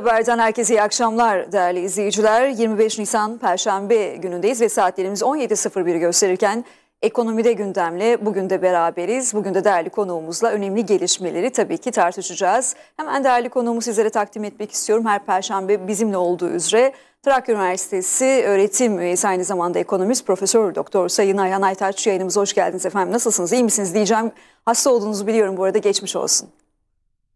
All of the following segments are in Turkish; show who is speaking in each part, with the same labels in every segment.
Speaker 1: Haber'den herkese iyi akşamlar değerli izleyiciler. 25 Nisan Perşembe günündeyiz ve saatlerimiz 17.01 gösterirken ekonomide gündemle bugün de beraberiz. Bugün de değerli konuğumuzla önemli gelişmeleri tabii ki tartışacağız. Hemen değerli konuğumu sizlere takdim etmek istiyorum. Her Perşembe bizimle olduğu üzere Trakya Üniversitesi öğretim üyesi aynı zamanda ekonomist Profesör Doktor Sayın Ayhan Aytaç yayınımıza hoş geldiniz efendim. Nasılsınız? İyi misiniz diyeceğim. Hasta olduğunuzu biliyorum bu arada geçmiş olsun.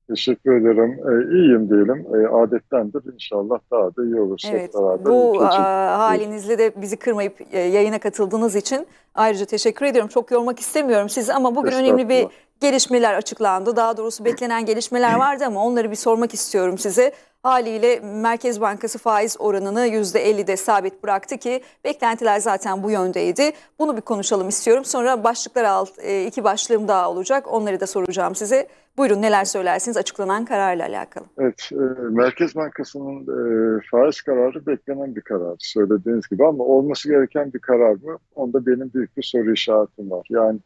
Speaker 2: Teşekkür ederim. E, iyiyim diyelim. E, adettendir. İnşallah daha da iyi olursak
Speaker 1: Evet,
Speaker 2: beraber.
Speaker 1: bu aa, halinizle de bizi kırmayıp e, yayına katıldığınız için ayrıca teşekkür ediyorum. Çok yormak istemiyorum sizi ama bugün önemli bir. Gelişmeler açıklandı. Daha doğrusu beklenen gelişmeler vardı ama onları bir sormak istiyorum size. Haliyle Merkez Bankası faiz oranını %50'de sabit bıraktı ki beklentiler zaten bu yöndeydi. Bunu bir konuşalım istiyorum. Sonra başlıklar alt, e, iki başlığım daha olacak. Onları da soracağım size. Buyurun neler söylersiniz açıklanan kararla alakalı.
Speaker 2: Evet, e, Merkez Bankası'nın e, faiz kararı beklenen bir karar söylediğiniz gibi ama olması gereken bir karar mı? Onda benim büyük bir soru işaretim var. Yani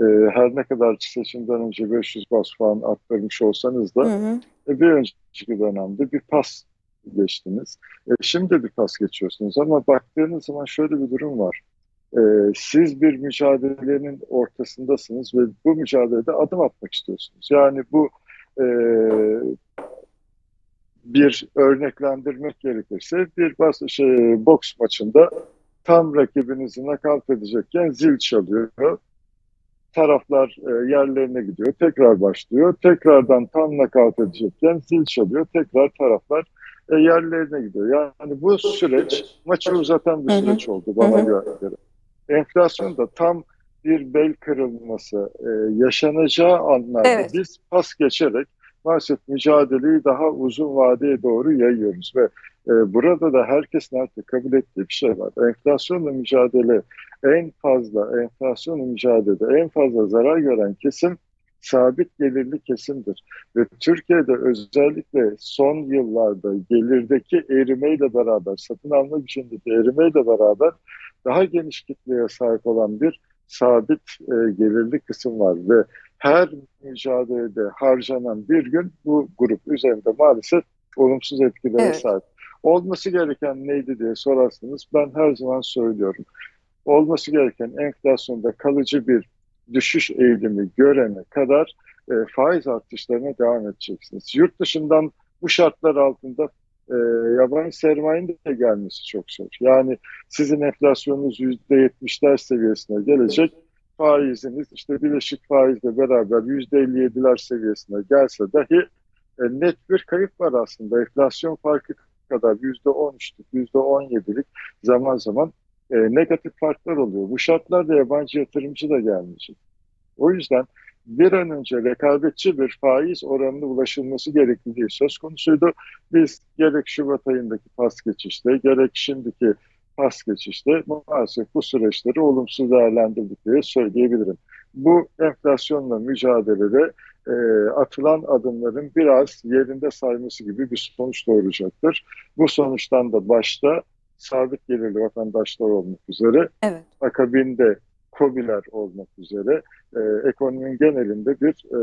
Speaker 2: e, her ne kadar seçimden önce 500 bas puan arttırmış olsanız da
Speaker 1: Hı hı.
Speaker 2: e, bir önceki dönemde bir pas geçtiniz. E, şimdi bir pas geçiyorsunuz ama baktığınız zaman şöyle bir durum var. E, siz bir mücadelenin ortasındasınız ve bu mücadelede adım atmak istiyorsunuz. Yani bu e, bir örneklendirmek gerekirse bir bas şey boks maçında tam rakibinizi nakavt edecekken zil çalıyor. Taraflar e, yerlerine gidiyor. Tekrar başlıyor. Tekrardan tam nakavt edecekken zil çalıyor. Tekrar taraflar e, yerlerine gidiyor. Yani bu süreç maçı uzatan bir süreç oldu bana göre. Enflasyon da tam bir bel kırılması e, yaşanacağı anlarda
Speaker 1: Evet.
Speaker 2: biz pas geçerek maalesef mücadeleyi daha uzun vadeye doğru yayıyoruz ve e, burada da herkesin artık kabul ettiği bir şey var. Enflasyonla mücadele en fazla enflasyonla mücadelede en fazla zarar gören kesim sabit gelirli kesimdir. Ve Türkiye'de özellikle son yıllarda gelirdeki erimeyle beraber, satın alma gücündeki erimeyle beraber daha geniş kitleye sahip olan bir sabit e, gelirli kısım var ve her mücadelede harcanan bir gün bu grup üzerinde maalesef olumsuz etkilere
Speaker 1: Evet.
Speaker 2: sahip. Olması gereken neydi diye sorarsanız ben her zaman söylüyorum. Olması gereken enflasyonda kalıcı bir düşüş eğilimi görene kadar e, faiz artışlarına devam edeceksiniz. Yurt dışından bu şartlar altında e, yabancı sermayenin de gelmesi çok zor. Yani sizin enflasyonunuz %70'ler seviyesine gelecek. Faiziniz işte bileşik faizle beraber %57'ler seviyesine gelse dahi e, net bir kayıp var aslında. Enflasyon farkı kadar %13'lük, %17'lik zaman zaman e, negatif farklar oluyor. Bu şartlarda yabancı yatırımcı da gelmeyecek. O yüzden bir an önce rekabetçi bir faiz oranına ulaşılması gerekliliği söz konusuydu. Biz gerek Şubat ayındaki pas geçişte gerek şimdiki pas geçişte maalesef bu süreçleri olumsuz değerlendirdik diye söyleyebilirim. Bu enflasyonla mücadelede e, atılan adımların biraz yerinde sayması gibi bir sonuç doğuracaktır. Bu sonuçtan da başta sabit gelirli vatandaşlar olmak üzere
Speaker 1: Evet.
Speaker 2: akabinde KOBİ'ler olmak üzere e, ekonominin genelinde bir e,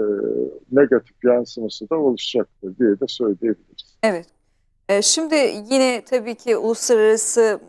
Speaker 2: negatif yansıması da oluşacaktır diye de söyleyebiliriz.
Speaker 1: Evet. Ee, Şimdi yine tabii ki uluslararası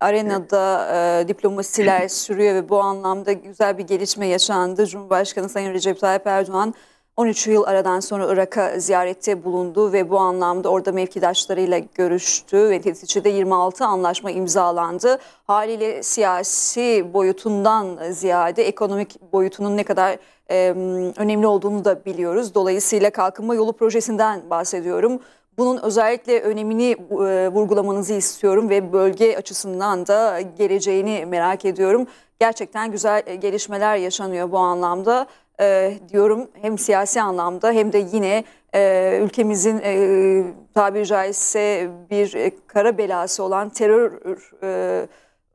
Speaker 1: arenada e, diplomasiler sürüyor ve bu anlamda güzel bir gelişme yaşandı. Cumhurbaşkanı Sayın Recep Tayyip Erdoğan 13 yıl aradan sonra Irak'a ziyarette bulundu ve bu anlamda orada mevkidaşlarıyla görüştü ve neticede 26 anlaşma imzalandı. Haliyle siyasi boyutundan ziyade ekonomik boyutunun ne kadar e, önemli olduğunu da biliyoruz. Dolayısıyla kalkınma yolu projesinden bahsediyorum. Bunun özellikle önemini e, vurgulamanızı istiyorum ve bölge açısından da geleceğini merak ediyorum. Gerçekten güzel gelişmeler yaşanıyor bu anlamda e, diyorum. Hem siyasi anlamda hem de yine e, ülkemizin e, tabiri caizse bir e, kara belası olan terör e,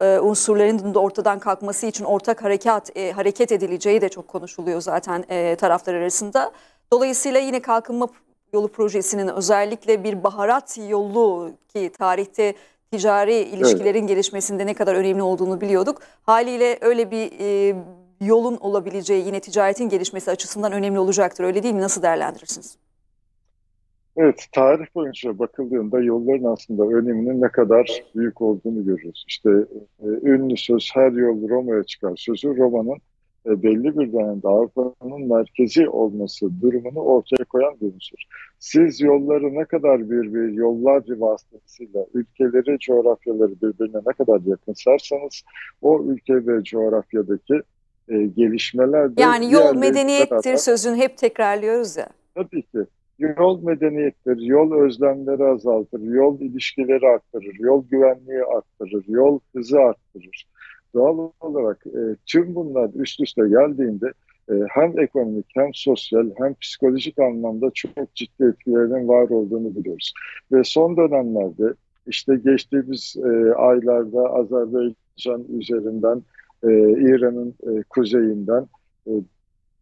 Speaker 1: e, unsurlarının da ortadan kalkması için ortak harekat e, hareket edileceği de çok konuşuluyor zaten e, taraflar arasında. Dolayısıyla yine kalkınma yolu projesinin özellikle bir baharat yolu ki tarihte ticari ilişkilerin gelişmesinde ne kadar önemli olduğunu biliyorduk. Haliyle öyle bir e, yolun olabileceği yine ticaretin gelişmesi açısından önemli olacaktır. Öyle değil mi? Nasıl değerlendirirsiniz?
Speaker 2: Evet, tarih boyunca bakıldığında yolların aslında öneminin ne kadar büyük olduğunu görüyoruz. İşte e, ünlü söz her yol Roma'ya çıkar sözü Roma'nın e, belli bir dönemde Avrupa'nın merkezi olması durumunu ortaya koyan bir unsur. Siz yolları ne kadar bir bir yollar vasıtasıyla ülkeleri, coğrafyaları birbirine ne kadar yakınsarsanız o ülke ve coğrafyadaki e, gelişmeler de
Speaker 1: Yani yol medeniyettir
Speaker 2: beraber
Speaker 1: sözünü hep tekrarlıyoruz ya.
Speaker 2: tabii ki yol medeniyettir, yol özlemleri azaltır, yol ilişkileri arttırır, yol güvenliği arttırır, yol hızı arttırır. Doğal olarak e, tüm bunlar üst üste geldiğinde e, hem ekonomik hem sosyal hem psikolojik anlamda çok ciddi etkilerinin var olduğunu biliyoruz. Ve son dönemlerde işte geçtiğimiz e, aylarda Azerbaycan üzerinden, e, İran'ın e, kuzeyinden e,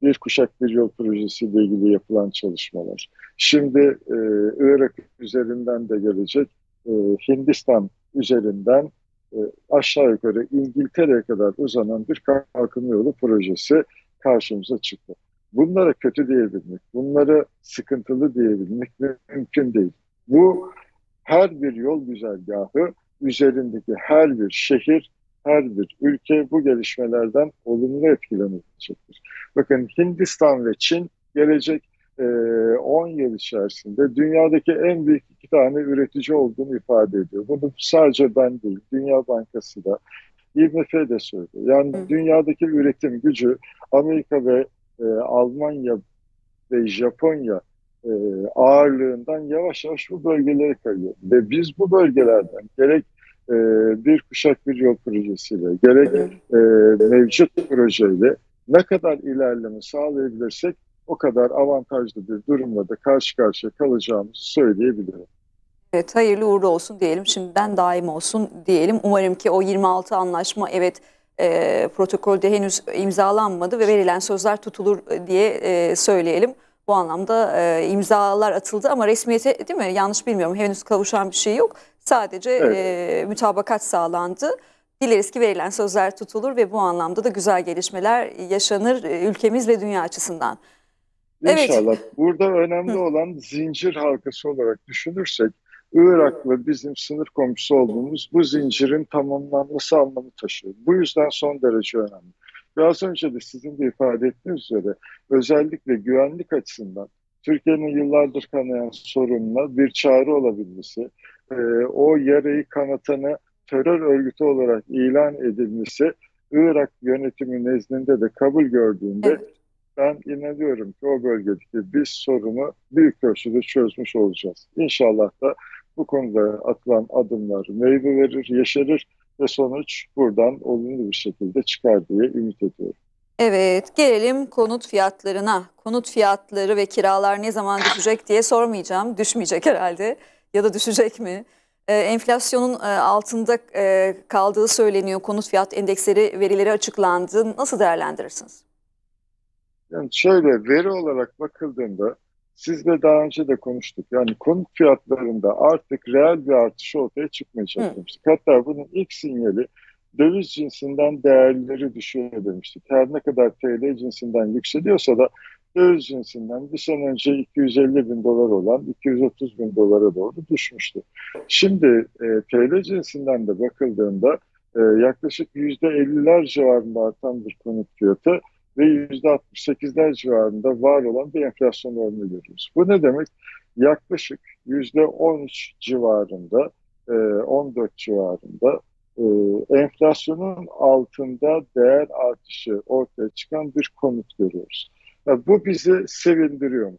Speaker 2: bir kuşak bir yol projesiyle ilgili yapılan çalışmalar. Şimdi e, Irak üzerinden de gelecek e, Hindistan üzerinden e, aşağı yukarı İngiltere'ye kadar uzanan bir kalkınma yolu projesi karşımıza çıktı. Bunlara kötü diyebilmek, bunları sıkıntılı diyebilmek mümkün değil. Bu her bir yol güzergahı üzerindeki her bir şehir, her bir ülke bu gelişmelerden olumlu etkilenecektir. Bakın Hindistan ve Çin gelecek e, 10 yıl içerisinde dünyadaki en büyük iki tane üretici olduğunu ifade ediyor. Bunu sadece ben değil, Dünya Bankası da, IMF de söylüyor. Yani
Speaker 1: Hı.
Speaker 2: dünyadaki üretim gücü Amerika ve e, Almanya ve Japonya e, ağırlığından yavaş yavaş bu bölgelere kayıyor. Ve biz bu bölgelerden gerek e, bir kuşak bir yol projesiyle, gerek e, mevcut projeyle ne kadar ilerleme sağlayabilirsek o kadar avantajlı bir durumla da karşı karşıya kalacağımızı söyleyebilirim.
Speaker 1: Evet, hayırlı uğurlu olsun diyelim. Şimdiden daim olsun diyelim. Umarım ki o 26 anlaşma evet e, protokolde henüz imzalanmadı ve verilen sözler tutulur diye e, söyleyelim. Bu anlamda e, imzalar atıldı ama resmiyete değil mi? Yanlış bilmiyorum. Henüz kavuşan bir şey yok. Sadece
Speaker 2: Evet.
Speaker 1: e, mütabakat sağlandı. Dileriz ki verilen sözler tutulur ve bu anlamda da güzel gelişmeler yaşanır ülkemiz ve dünya açısından. Evet.
Speaker 2: İnşallah. Burada önemli
Speaker 1: Hı.
Speaker 2: olan zincir halkası olarak düşünürsek Irak'la bizim sınır komşusu olduğumuz bu zincirin tamamlanması anlamı taşıyor. Bu yüzden son derece önemli. Biraz önce de sizin de ifade ettiğiniz üzere özellikle güvenlik açısından Türkiye'nin yıllardır kanayan sorununa bir çare olabilmesi, e, o yarayı kanatanı terör örgütü olarak ilan edilmesi Irak yönetimi nezdinde de kabul gördüğünde
Speaker 1: Evet.
Speaker 2: ben inanıyorum ki o bölgedeki biz sorunu büyük ölçüde çözmüş olacağız. İnşallah da bu konuda atılan adımlar meyve verir, yeşerir ve sonuç buradan olumlu bir şekilde çıkar diye ümit ediyorum.
Speaker 1: Evet, gelelim konut fiyatlarına. Konut fiyatları ve kiralar ne zaman düşecek diye sormayacağım. Düşmeyecek herhalde ya da düşecek mi? Ee, enflasyonun e, altında e, kaldığı söyleniyor. Konut fiyat endeksleri verileri açıklandı. Nasıl değerlendirirsiniz?
Speaker 2: Yani şöyle veri olarak bakıldığında sizle daha önce de konuştuk. Yani konut fiyatlarında artık reel bir artış ortaya çıkmayacak
Speaker 1: Hı.
Speaker 2: demiştik. Hatta bunun ilk sinyali döviz cinsinden değerleri düşüyor demiştik. Her ne kadar TL cinsinden yükseliyorsa da döviz cinsinden bir sene önce 250 bin dolar olan 230 bin dolara doğru düşmüştü. Şimdi e, TL cinsinden de bakıldığında e, yaklaşık %50'ler civarında artan bir konut fiyatı ve %68'ler civarında var olan bir enflasyon oranını görüyoruz. Bu ne demek? Yaklaşık %13 civarında, e, 14 civarında e, enflasyonun altında değer artışı ortaya çıkan bir konut görüyoruz. Bu bizi sevindiriyor?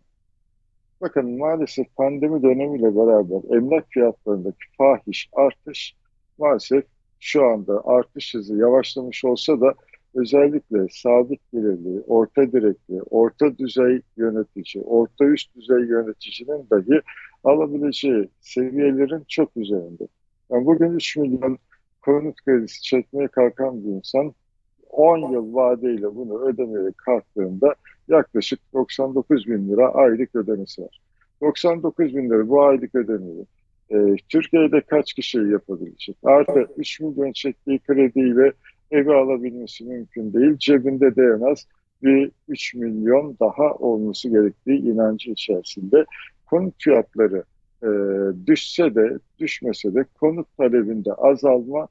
Speaker 2: Bakın maalesef pandemi dönemiyle beraber emlak fiyatlarındaki fahiş artış maalesef şu anda artış hızı yavaşlamış olsa da özellikle sabit gelirli, orta direkli, orta düzey yönetici, orta üst düzey yöneticinin dahi alabileceği seviyelerin çok üzerinde. Yani bugün 3 milyon konut kredisi çekmeye kalkan bir insan 10 yıl vadeyle bunu ödemeye kalktığında yaklaşık 99 bin lira aylık ödemesi var. 99 bin lira bu aylık ödemeyi e, Türkiye'de kaç kişi yapabilecek? Artı 3 milyon çektiği krediyle evi alabilmesi mümkün değil. Cebinde de en az bir 3 milyon daha olması gerektiği inancı içerisinde konut fiyatları e, düşse de düşmese de konut talebinde azalma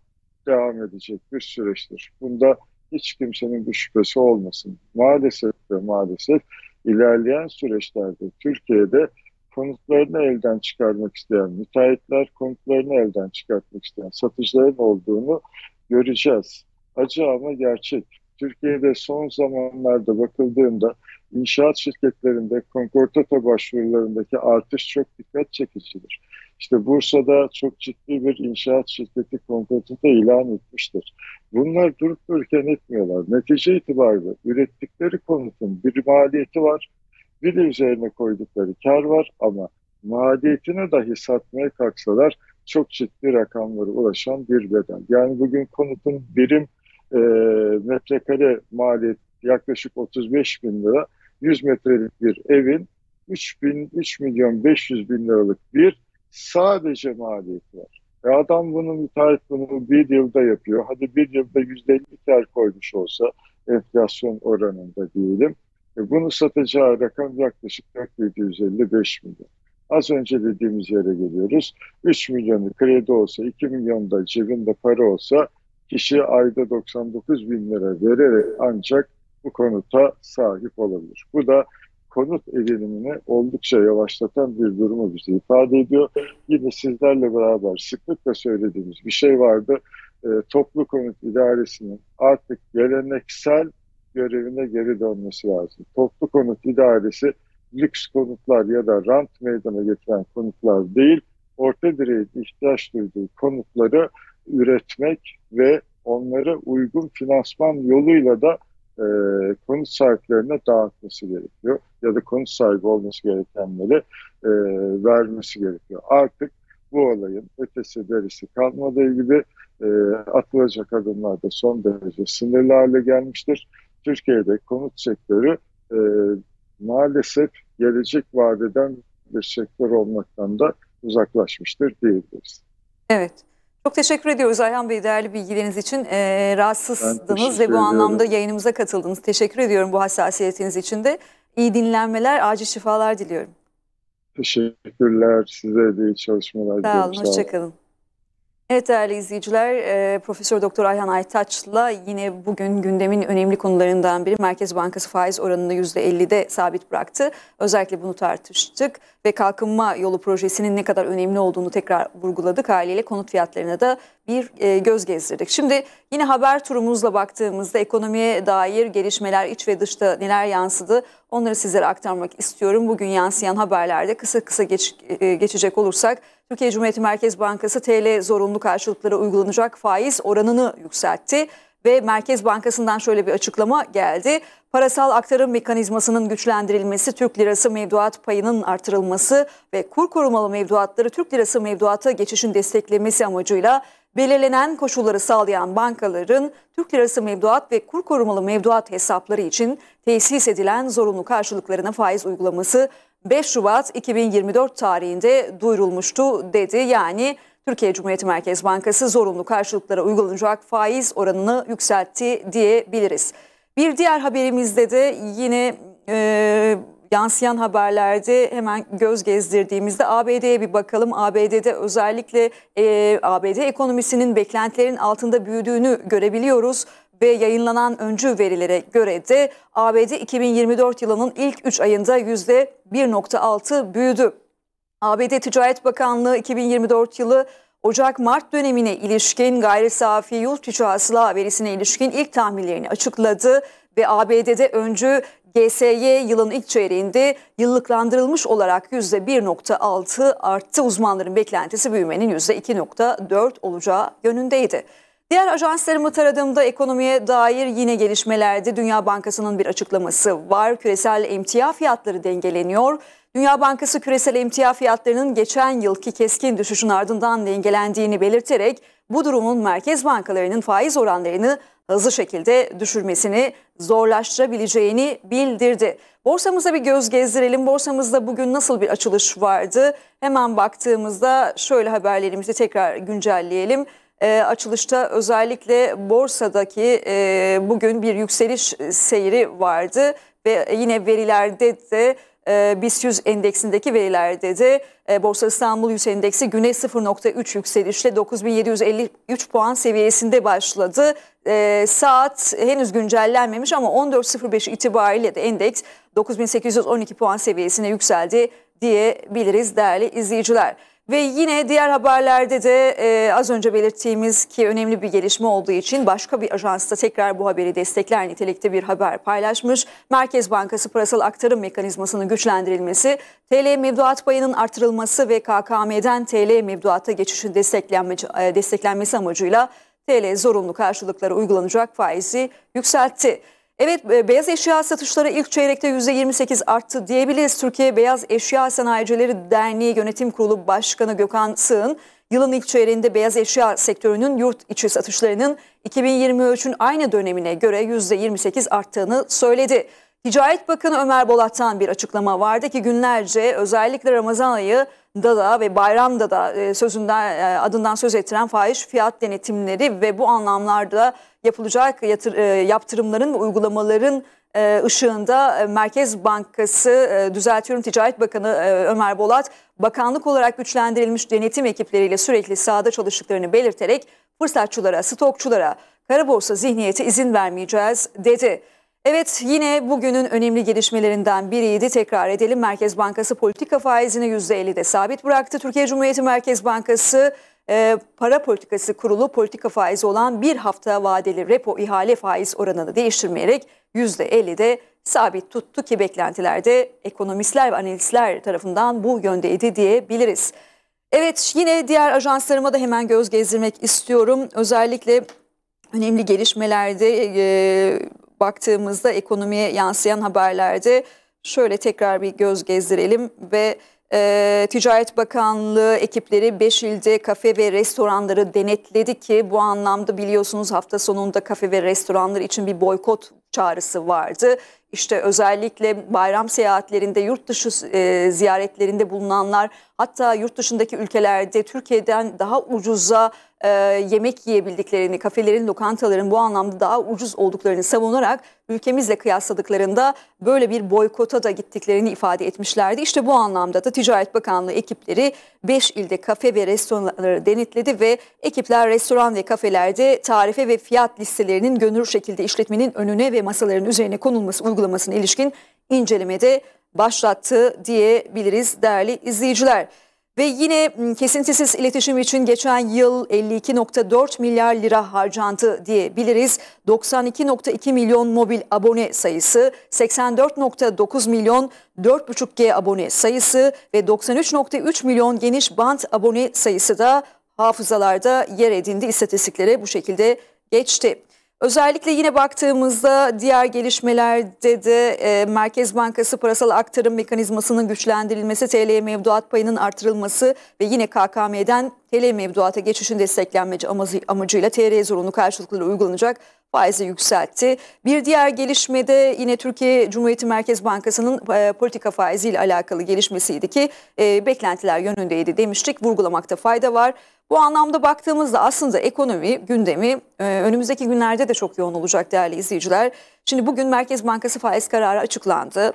Speaker 2: devam edecek bir süreçtir. Bunda hiç kimsenin bir şüphesi olmasın. Maalesef ve maalesef ilerleyen süreçlerde Türkiye'de konutlarını elden çıkarmak isteyen müteahhitler, konutlarını elden çıkartmak isteyen satıcıların olduğunu göreceğiz. Acı ama gerçek. Türkiye'de son zamanlarda bakıldığında inşaat şirketlerinde konkordato başvurularındaki artış çok dikkat çekicidir. İşte Bursa'da çok ciddi bir inşaat şirketi konkordato ilan etmiştir. Bunlar durup dururken etmiyorlar. Netice itibariyle ürettikleri konutun bir maliyeti var, bir de üzerine koydukları kar var ama maliyetini dahi satmaya kalksalar çok ciddi rakamlara ulaşan bir bedel. Yani bugün konutun birim e, metrekare maliyet yaklaşık 35 bin lira. 100 metrelik bir evin 3, bin, 3 milyon 500 bin liralık bir sadece maliyeti var. E adam bunu müteahhit bunu bir yılda yapıyor. Hadi bir yılda %50 kar koymuş olsa enflasyon oranında diyelim. E bunu satacağı rakam yaklaşık 4755 milyon. Az önce dediğimiz yere geliyoruz. 3 milyonu kredi olsa, 2 milyon da cebinde para olsa kişi ayda 99 bin lira vererek ancak bu konuta sahip olabilir. Bu da konut edinimini oldukça yavaşlatan bir durumu bize ifade ediyor. Yine sizlerle beraber sıklıkla söylediğimiz bir şey vardı. E, toplu konut idaresinin artık geleneksel görevine geri dönmesi lazım. Toplu konut idaresi lüks konutlar ya da rant meydana getiren konutlar değil, orta direğin ihtiyaç duyduğu konutları üretmek ve onları uygun finansman yoluyla da e, konut sahiplerine dağıtması gerekiyor. Ya da konut sahibi olması gerekenleri e, vermesi gerekiyor. Artık bu olayın ötesi derisi kalmadığı gibi e, atılacak adımlar da son derece sınırlı hale gelmiştir. Türkiye'de konut sektörü e, maalesef gelecek vadeden bir sektör olmaktan da uzaklaşmıştır diyebiliriz.
Speaker 1: Evet. Çok teşekkür ediyoruz Ayhan Bey değerli bilgileriniz için. E, rahatsızdınız ve bu anlamda yayınımıza katıldınız. Teşekkür ediyorum bu hassasiyetiniz için de. İyi dinlenmeler, acil şifalar diliyorum.
Speaker 2: Teşekkürler. Size de iyi çalışmalar.
Speaker 1: Sağ olun, hoşçakalın. Evet değerli izleyiciler, e, Profesör Doktor Ayhan Aytaç'la yine bugün gündemin önemli konularından biri Merkez Bankası faiz oranını %50'de sabit bıraktı. Özellikle bunu tartıştık ve kalkınma yolu projesinin ne kadar önemli olduğunu tekrar vurguladık. Haliyle konut fiyatlarına da bir e, göz gezdirdik. Şimdi yine haber turumuzla baktığımızda ekonomiye dair gelişmeler iç ve dışta neler yansıdı onları sizlere aktarmak istiyorum. Bugün yansıyan haberlerde kısa kısa geç, e, geçecek olursak Türkiye Cumhuriyeti Merkez Bankası TL zorunlu karşılıklara uygulanacak faiz oranını yükseltti ve Merkez Bankası'ndan şöyle bir açıklama geldi. Parasal aktarım mekanizmasının güçlendirilmesi, Türk lirası mevduat payının artırılması ve kur korumalı mevduatları Türk lirası mevduata geçişin desteklemesi amacıyla belirlenen koşulları sağlayan bankaların Türk lirası mevduat ve kur korumalı mevduat hesapları için tesis edilen zorunlu karşılıklarına faiz uygulaması 5 Şubat 2024 tarihinde duyurulmuştu dedi. Yani Türkiye Cumhuriyeti Merkez Bankası zorunlu karşılıklara uygulanacak faiz oranını yükseltti diyebiliriz. Bir diğer haberimizde de yine e, yansıyan haberlerde hemen göz gezdirdiğimizde ABD'ye bir bakalım. ABD'de özellikle e, ABD ekonomisinin beklentilerin altında büyüdüğünü görebiliyoruz ve yayınlanan öncü verilere göre de ABD 2024 yılının ilk 3 ayında %1.6 büyüdü. ABD Ticaret Bakanlığı 2024 yılı Ocak-Mart dönemine ilişkin gayri safi yurt içi hasıla verisine ilişkin ilk tahminlerini açıkladı ve ABD'de öncü GSY yılın ilk çeyreğinde yıllıklandırılmış olarak %1.6 arttı. Uzmanların beklentisi büyümenin %2.4 olacağı yönündeydi. Diğer ajanslarımı taradığımda ekonomiye dair yine gelişmelerde Dünya Bankası'nın bir açıklaması var. Küresel emtia fiyatları dengeleniyor. Dünya Bankası küresel emtia fiyatlarının geçen yılki keskin düşüşün ardından dengelendiğini belirterek bu durumun merkez bankalarının faiz oranlarını hızlı şekilde düşürmesini zorlaştırabileceğini bildirdi. Borsamıza bir göz gezdirelim. Borsamızda bugün nasıl bir açılış vardı? Hemen baktığımızda şöyle haberlerimizi tekrar güncelleyelim. E, açılışta özellikle borsadaki e, bugün bir yükseliş seyri vardı ve yine verilerde de e, BIST 100 endeksindeki verilerde de e, Borsa İstanbul 100 endeksi güne 0.3 yükselişle 9753 puan seviyesinde başladı. E, saat henüz güncellenmemiş ama 14.05 itibariyle de endeks 9812 puan seviyesine yükseldi diyebiliriz değerli izleyiciler. Ve yine diğer haberlerde de e, az önce belirttiğimiz ki önemli bir gelişme olduğu için başka bir ajansta tekrar bu haberi destekler nitelikte bir haber paylaşmış. Merkez Bankası parasal aktarım mekanizmasının güçlendirilmesi, TL mevduat payının artırılması ve KKM'den TL mevduata geçişin desteklenmesi amacıyla TL zorunlu karşılıklara uygulanacak faizi yükseltti. Evet e, beyaz eşya satışları ilk çeyrekte %28 arttı diyebiliriz. Türkiye Beyaz Eşya Sanayicileri Derneği Yönetim Kurulu Başkanı Gökhan Sığın yılın ilk çeyreğinde beyaz eşya sektörünün yurt içi satışlarının 2023'ün aynı dönemine göre %28 arttığını söyledi. Ticaret Bakanı Ömer Bolat'tan bir açıklama vardı ki günlerce özellikle Ramazan ayı da da ve bayramda da e, sözünden e, adından söz ettiren fahiş fiyat denetimleri ve bu anlamlarda yapılacak yatır, e, yaptırımların ve uygulamaların ışığında Merkez Bankası düzeltiyorum Ticaret Bakanı Ömer Bolat bakanlık olarak güçlendirilmiş denetim ekipleriyle sürekli sahada çalıştıklarını belirterek fırsatçılara, stokçulara kara borsa zihniyeti izin vermeyeceğiz dedi. Evet yine bugünün önemli gelişmelerinden biriydi. Tekrar edelim Merkez Bankası politika faizini %50'de sabit bıraktı. Türkiye Cumhuriyeti Merkez Bankası e, para politikası kurulu politika faizi olan bir hafta vadeli repo ihale faiz oranını değiştirmeyerek %50'de sabit tuttu ki beklentilerde ekonomistler ve analistler tarafından bu yöndeydi diyebiliriz. Evet yine diğer ajanslarıma da hemen göz gezdirmek istiyorum. Özellikle önemli gelişmelerde e, baktığımızda ekonomiye yansıyan haberlerde şöyle tekrar bir göz gezdirelim ve e, Ticaret Bakanlığı ekipleri 5 ilde kafe ve restoranları denetledi ki bu anlamda biliyorsunuz hafta sonunda kafe ve restoranlar için bir boykot çağrısı vardı. İşte özellikle bayram seyahatlerinde, yurt dışı e, ziyaretlerinde bulunanlar hatta yurt dışındaki ülkelerde Türkiye'den daha ucuza e, yemek yiyebildiklerini, kafelerin, lokantaların bu anlamda daha ucuz olduklarını savunarak ülkemizle kıyasladıklarında böyle bir boykota da gittiklerini ifade etmişlerdi. İşte bu anlamda da Ticaret Bakanlığı ekipleri 5 ilde kafe ve restoranları denetledi ve ekipler restoran ve kafelerde tarife ve fiyat listelerinin gönül şekilde işletmenin önüne ve masaların üzerine konulması uygulamasına ilişkin incelemede başlattı diyebiliriz değerli izleyiciler. Ve yine ıı, kesintisiz iletişim için geçen yıl 52.4 milyar lira harcandı diyebiliriz. 92.2 milyon mobil abone sayısı, 84.9 milyon 4.5G abone sayısı ve 93.3 milyon geniş bant abone sayısı da hafızalarda yer edindi. İstatistiklere bu şekilde geçti. Özellikle yine baktığımızda diğer gelişmelerde de e, Merkez Bankası parasal aktarım mekanizmasının güçlendirilmesi, TL mevduat payının artırılması ve yine KKM'den TL mevduata geçişin desteklenmeci amacı, amacıyla TR zorunlu karşılıkları uygulanacak faizi yükseltti. Bir diğer gelişmede yine Türkiye Cumhuriyeti Merkez Bankası'nın e, politika faiziyle alakalı gelişmesiydi ki e, beklentiler yönündeydi demiştik. Vurgulamakta fayda var. Bu anlamda baktığımızda aslında ekonomi gündemi e, önümüzdeki günlerde de çok yoğun olacak değerli izleyiciler. Şimdi bugün Merkez Bankası faiz kararı açıklandı.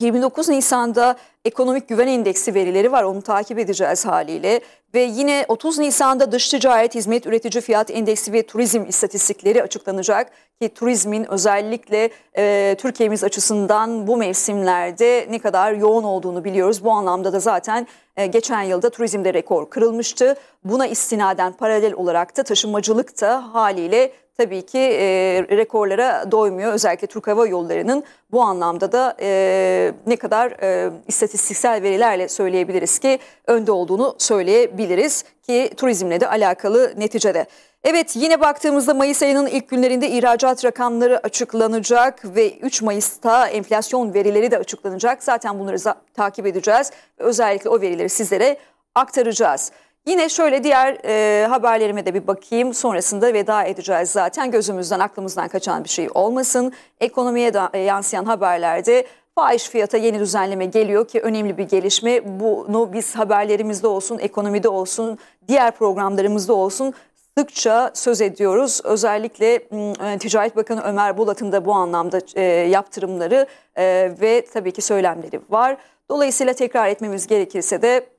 Speaker 1: 29 Nisan'da ekonomik güven endeksi verileri var onu takip edeceğiz haliyle ve yine 30 Nisan'da dış ticaret hizmet üretici fiyat endeksi ve turizm istatistikleri açıklanacak ki turizmin özellikle e, Türkiye'miz açısından bu mevsimlerde ne kadar yoğun olduğunu biliyoruz. Bu anlamda da zaten e, geçen yılda turizmde rekor kırılmıştı. Buna istinaden paralel olarak da taşımacılık da haliyle tabii ki e, rekorlara doymuyor. Özellikle Türk Hava Yolları'nın bu anlamda da e, ne kadar e, istatistiksel verilerle söyleyebiliriz ki önde olduğunu söyleyebiliriz ki turizmle de alakalı neticede. Evet yine baktığımızda Mayıs ayının ilk günlerinde ihracat rakamları açıklanacak ve 3 Mayıs'ta enflasyon verileri de açıklanacak. Zaten bunları takip edeceğiz. Özellikle o verileri sizlere aktaracağız. Yine şöyle diğer e, haberlerime de bir bakayım. Sonrasında veda edeceğiz zaten. Gözümüzden aklımızdan kaçan bir şey olmasın. Ekonomiye da, e, yansıyan haberlerde fahiş fiyata yeni düzenleme geliyor ki önemli bir gelişme. Bunu biz haberlerimizde olsun, ekonomide olsun, diğer programlarımızda olsun sıkça söz ediyoruz. Özellikle m, Ticaret Bakanı Ömer Bulat'ın da bu anlamda e, yaptırımları e, ve tabii ki söylemleri var. Dolayısıyla tekrar etmemiz gerekirse de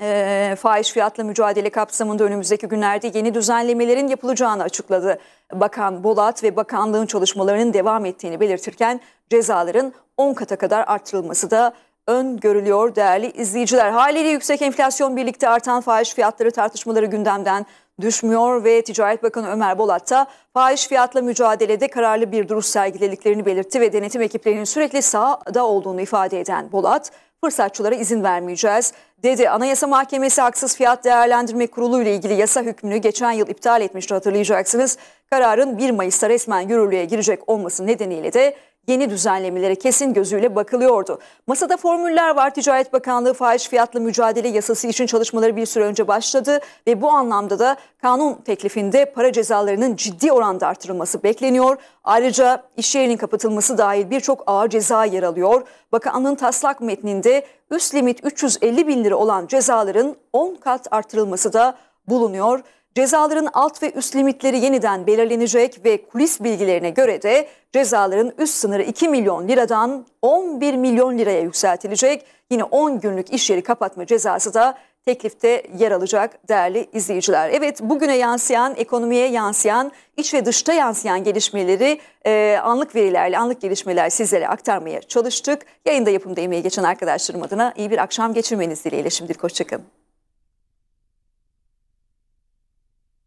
Speaker 1: e, fahiş fiyatla mücadele kapsamında önümüzdeki günlerde yeni düzenlemelerin yapılacağını açıkladı. Bakan Bolat ve bakanlığın çalışmalarının devam ettiğini belirtirken cezaların 10 kata kadar arttırılması da öngörülüyor değerli izleyiciler. Haliyle yüksek enflasyon birlikte artan fahiş fiyatları tartışmaları gündemden düşmüyor ve Ticaret Bakanı Ömer Bolat da fahiş fiyatla mücadelede kararlı bir duruş sergilediklerini belirtti ve denetim ekiplerinin sürekli sahada olduğunu ifade eden Bolat, fırsatçılara izin vermeyeceğiz dedi. Anayasa Mahkemesi Haksız Fiyat Değerlendirme Kurulu ile ilgili yasa hükmünü geçen yıl iptal etmişti hatırlayacaksınız. Kararın 1 Mayıs'ta resmen yürürlüğe girecek olması nedeniyle de yeni düzenlemelere kesin gözüyle bakılıyordu. Masada formüller var. Ticaret Bakanlığı fahiş fiyatlı mücadele yasası için çalışmaları bir süre önce başladı ve bu anlamda da kanun teklifinde para cezalarının ciddi oranda artırılması bekleniyor. Ayrıca iş yerinin kapatılması dahil birçok ağır ceza yer alıyor. Bakanlığın taslak metninde üst limit 350 bin lira olan cezaların 10 kat artırılması da bulunuyor. Cezaların alt ve üst limitleri yeniden belirlenecek ve kulis bilgilerine göre de cezaların üst sınırı 2 milyon liradan 11 milyon liraya yükseltilecek. Yine 10 günlük iş yeri kapatma cezası da teklifte yer alacak değerli izleyiciler. Evet bugüne yansıyan, ekonomiye yansıyan, iç ve dışta yansıyan gelişmeleri e, anlık verilerle, anlık gelişmeler sizlere aktarmaya çalıştık. Yayında yapımda emeği geçen arkadaşlarım adına iyi bir akşam geçirmeniz dileğiyle şimdilik hoşçakalın.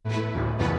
Speaker 1: Música